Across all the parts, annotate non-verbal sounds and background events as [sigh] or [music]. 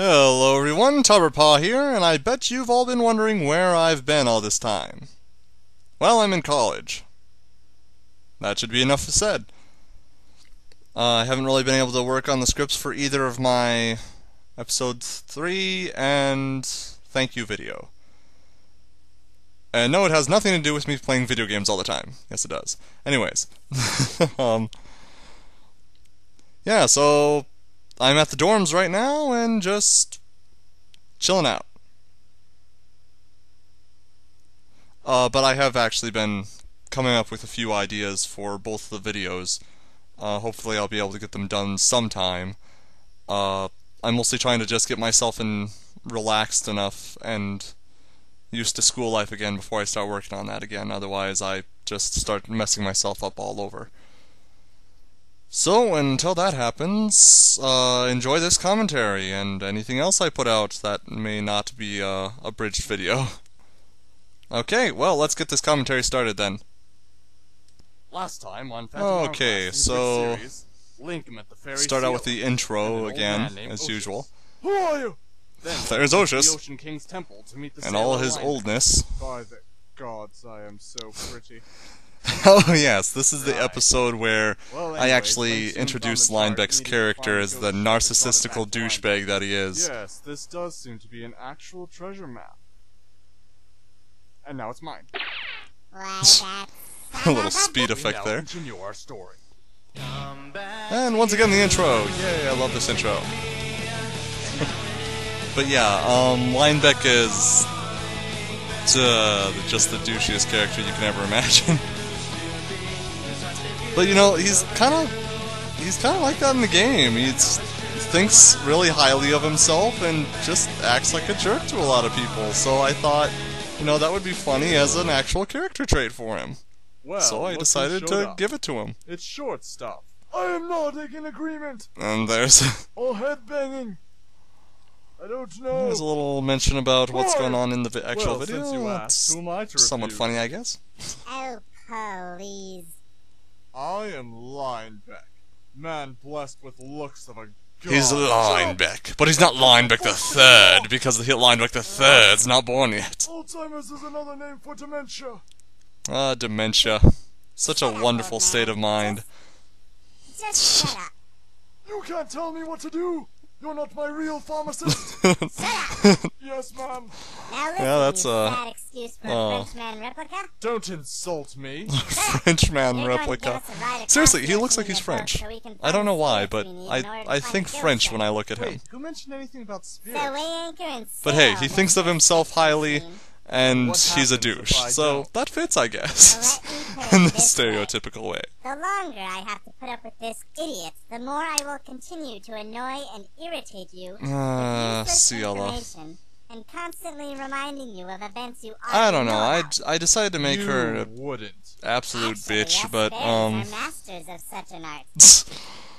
Hello everyone, Tauberpa here, and I bet you've all been wondering where I've been all this time. Well, I'm in college. That should be enough said. Uh, I haven't really been able to work on the scripts for either of my episode 3 and thank you video. And no, it has nothing to do with me playing video games all the time. Yes, it does. Anyways. [laughs] um, yeah, so I'm at the dorms right now and just chilling out. Uh, but I have actually been coming up with a few ideas for both of the videos. Uh, hopefully I'll be able to get them done sometime. Uh, I'm mostly trying to just get myself in relaxed enough and used to school life again before I start working on that again. Otherwise, I just start messing myself up all over. So, until that happens, uh, enjoy this commentary and anything else I put out that may not be uh, a bridged video. [laughs] okay, well, let's get this commentary started then. Last time on Phantom Okay, Hourglass so- series, Link met the fairy Start out with the intro again, as Oshus. usual. Who are you? Then [laughs] There's went to Oshus. The Ocean King's temple to meet the And all his oldness. By the gods, I am so pretty. [laughs] [laughs] oh yes, this is the Right. episode where Well, I actually Link soon introduced found the chart Linebeck's character as the Ghost Rider brought it narcissistical back to Linebeck. douchebag that he is. Yes, this does seem to be an actual treasure map. And now it's mine. [laughs] a little speed effect there. continue our story. And once again, the intro. Yay, I love this intro. [laughs] but yeah, um, Linebeck is uh, just the douchiest character you can ever imagine. But you know, he's kind of he's kind of like that in the game. He's, he thinks really highly of himself and just acts like a jerk to a lot of people. So I thought, you know, that would be funny as an actual character trait for him. Well, so I decided to up. give it to him. It's short stuff. I am not in agreement. And there's [laughs] All headbanging. I don't know. There's a little mention about what's going on in the vi- actual well, video. Since you It's asked, who am I to somewhat refuse? funny, I guess. Oh, please. I am Linebeck, man blessed with looks of a god. He's Linebeck, but he's not Linebeck the Third because the Linebeck the Third's not born yet. Alzheimer's is another name for dementia. Ah, dementia. Such a wonderful state of mind. Just shut up. You can't tell me what to do. You're not my real pharmacist. [laughs] yes, ma'am. Now listen, Yeah, that's, a uh, sad excuse for oh. a Frenchman replica. Don't insult me. [laughs] Frenchman You're going to give replica. us a ride across Seriously, he looks like he's French. so I don't know why, but I in order to I think French when I look at him. Wait, who mentioned anything about spirits? So we anchor and But hey, he thinks of himself highly, Sixteen. And What he's a douche. So that fits, I guess, Well, let me put it in the this way. stereotypical way. The longer I have to put up with this idiot, the more I will continue to annoy and irritate you with Uh, useless information and constantly reminding you of events you I don't know. I, about. I decided to make you her an wouldn't. absolute Actually, bitch, us but um. are masters of such an art. [laughs]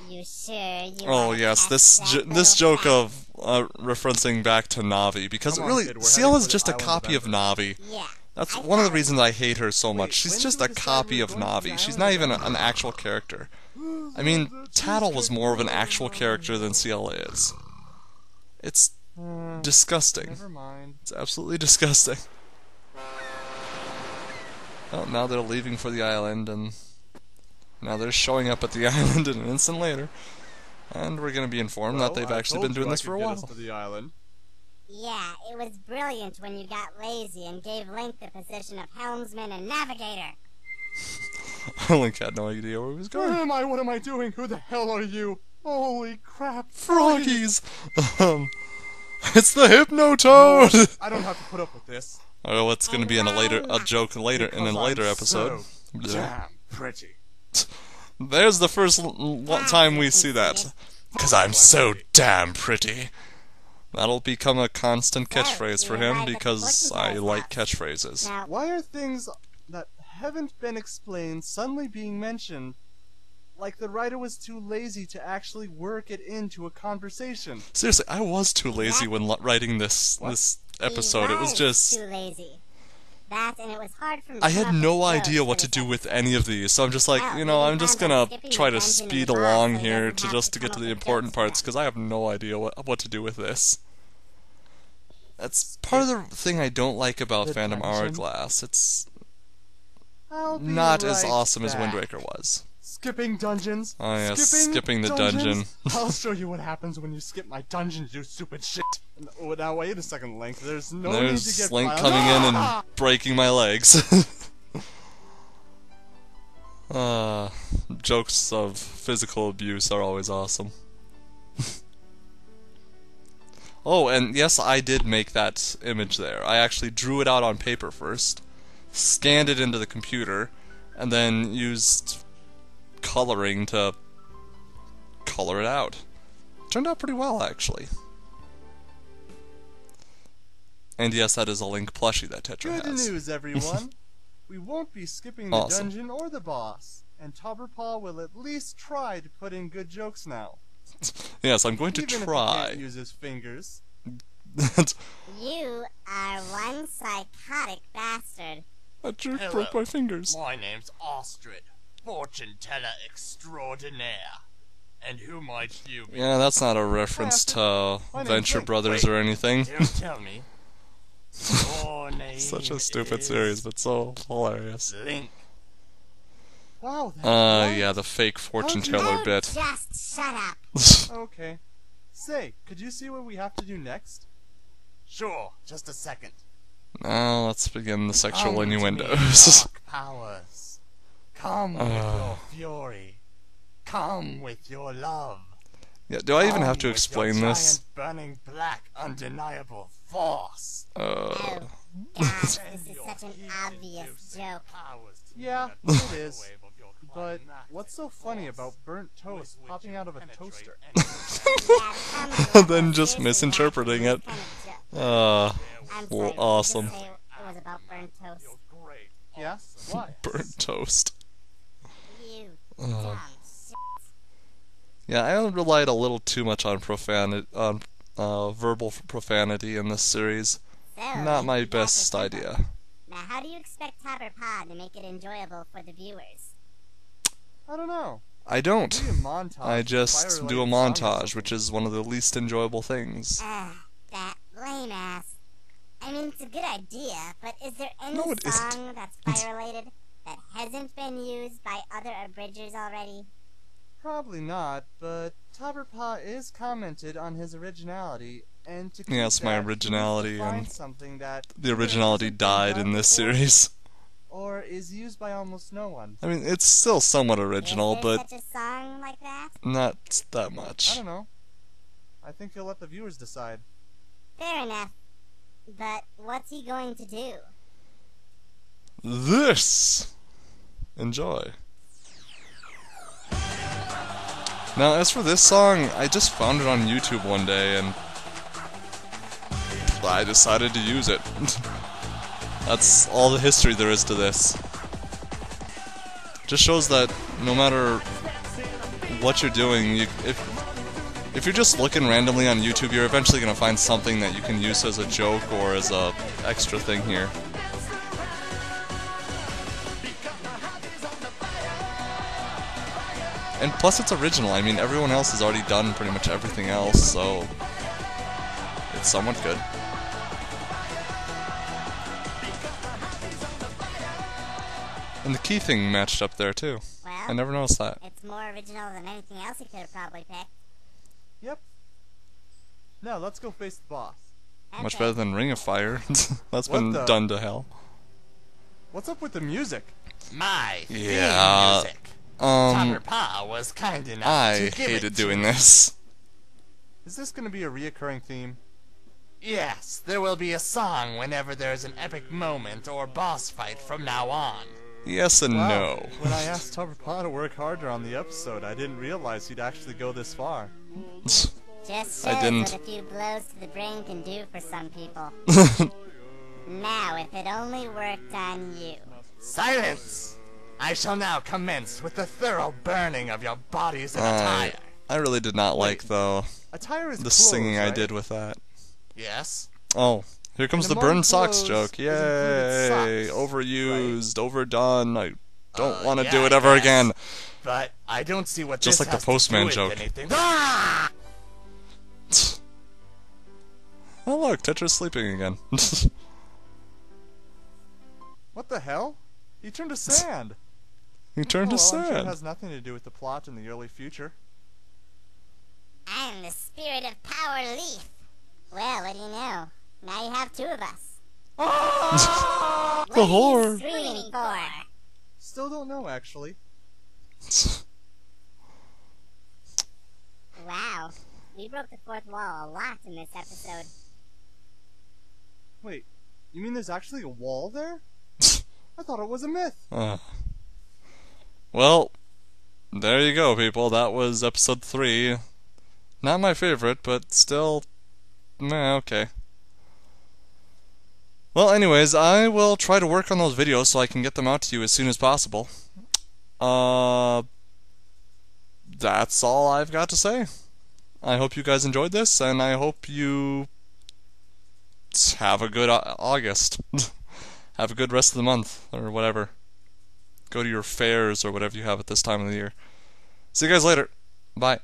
You sure you Oh yes, this that this joke of uh, referencing back to Navi because Come on, really kid, Ciel is just a copy of Navi. Yeah. That's I one of the reasons I hate her so much. Wait, She's just a copy of going to the Navi. She's not even a, an actual character. [gasps] I mean, Tatl was more of an actual character than Ciel is. It's disgusting. Never mind. It's absolutely disgusting. Oh, now they're leaving for the island, and now they're showing up at the [laughs] island an instant later. And we're going to be informed that they've I actually been doing this for a could get us while. to the island. Yeah, it was brilliant when you got lazy and gave Link the position of helmsman and navigator. [laughs] Link had no idea where he was going. Where going. am I? What am I doing? Who the hell are you? Holy crap! Froggies! [laughs] um, [laughs] it's the Hypno Hypnotoad! I don't have to put up with this. oh, it's going to be in a later a joke later in a later I'm episode. So damn pretty. There's the first l- l- time we see that. Cause I'm so damn pretty. That'll become a constant catchphrase for him because I like catchphrases. Why are things that haven't been explained suddenly being mentioned? Like the writer was too lazy to actually work it into a conversation. Seriously, I was too lazy when l- writing this this episode. It was just too lazy. That and it was hard for me. I had no idea what to do with any of these, so I'm just like, you know, I'm just gonna try to speed along here to just to to get to the important parts because I have no idea what what to do with this. That's part of the thing I don't like about Phantom. Hourglass. It's not as awesome as Wind. Waker was. Skipping dungeons. Oh, yeah, skipping, skipping the dungeons. dungeon. [laughs] I'll [laughs] show you what happens when you skip my dungeon, you stupid shit. Oh, now wait a second, Link. There's no need to There's get Link coming in and breaking my legs. uh, [laughs] jokes of physical abuse are always awesome. oh, and yes, I did make that image there. I actually drew it out on paper first, scanned it into the computer, and then used coloring to color it out. Turned out pretty well, actually. And yes, that is a Link plushie that Tetra Good has. news, everyone. [laughs] we won't be skipping the Awesome. dungeon or the boss, and Tauberpa will at least try to put in good jokes now. [laughs] Yes, I'm going to even if he try. can't use his fingers. [laughs] You are one psychotic bastard. that jerk Hello. broke my fingers. My name's Astrid, fortune teller extraordinaire. And who might you be? Yeah, that's not a reference to My Venture Brothers Wait. or anything. Don't tell me. Your name [laughs] Such a stupid series, but so hilarious. Link. Wow. That's Uh, right. yeah, the fake fortune How'd you- teller bit. just shut up. [laughs] Okay. Say, could you see what we have to do next? Sure, just a second. now let's begin the sexual Come to me, innuendos. [laughs] dark powers. Come with Uh. your fury. Come with your love. yeah, do I even Come have to with explain your this? Giant, burning black, undeniable force. Uh, Oh, God, this is such an obvious joke. Yeah, it is. microwave of your But what's so funny about burnt toast popping out of a toaster? any [laughs] [laughs] Yeah, come on, Then just misinterpreting it. this kind of joke. uh, Well, awesome. It was about burnt toast. Your great, Yeah? Why? burnt toast. You Uh, yeah, I relied a little too much on profanity, on uh, verbal profanity in this series. So, Not my best the idea. Now, how do you expect Topper Pod to make it enjoyable for the viewers? I don't know. I don't. Maybe. I just do a fire-related song or montage, which is one of the least enjoyable things. Ah, that lame ass. I mean, it's a good idea, but is there any No, it isn't. song that's fire related that hasn't been used by other abridgers already? Probably not, but Tauberpa is commented on his originality, and to Yes, my that, he needs to originality and something that The originality died in this before series. [laughs] or is used by almost no one. I mean, it's still somewhat original, is there but such a song like that? not that much. I don't know. I think you'll let the viewers decide. Fair enough. But what's he going to do? This! Enjoy. Now, as for this song, I just found it on YouTube one day and I decided to use it. [laughs] That's all the history there is to this. Just shows that no matter what you're doing, you, if if you're just looking randomly on YouTube, you're eventually gonna find something that you can use as a joke or as a extra thing here. And plus, it's original. I mean, everyone else has already done pretty much everything else, so it's somewhat good. And the key thing matched up there too. Well, I never noticed that. it's more original than anything else he could have probably picked. Yep. Now let's go face the boss. Much Okay. better than Ring of Fire. [laughs] That's What been the- done to hell. What's up with the music? My theme Yeah, music. Um, Pa was kind enough I to give it hated to doing me. this. Is this gonna be a reoccurring theme? Yes, there will be a song whenever there's an epic moment or boss fight from now on. Yes and Wow. no. When I [laughs] asked Tauberpa to work harder on the episode, I didn't realize he'd actually go this far. Just shows I didn't. what a few blows to the brain can do for some people. [laughs] now, if it only worked on you. Silence! I shall now commence with the thorough burning of your bodies and attire. I really did not like the Attire is the clothes, singing I did with that. Yes? Oh, here comes the burn socks joke. Yay! socks, Overused, overdone. I don't Uh, want to yeah, do it ever again. But I don't see what Just this like the postman joke. Ah! [laughs] Oh look, Tetra's sleeping again. [laughs] What the hell? He turned to sand. He turned oh, to well, I'm sure it has nothing to do with the plot in the early future. I'm the spirit of Power Leaf. Well, what do you know? Now you have two of us. the What are you whore. screaming for? Still don't know, actually. Wow, we broke the fourth wall a lot in this episode. Wait, you mean there's actually a wall there? [laughs] I thought it was a myth. Uh, well, there you go, people. That was episode three. Not my favorite, but still, meh, okay. Well, anyways, I will try to work on those videos so I can get them out to you as soon as possible. Uh, that's all I've got to say. I hope you guys enjoyed this, and I hope you have a good August. [laughs] have a good rest of the month, or whatever. Go to your fairs or whatever you have at this time of the year. See you guys later. Bye.